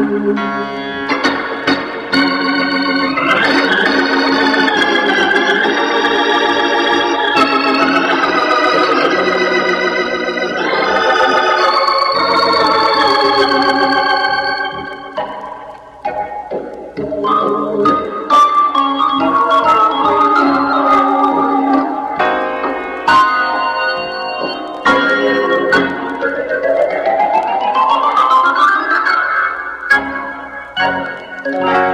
Música Música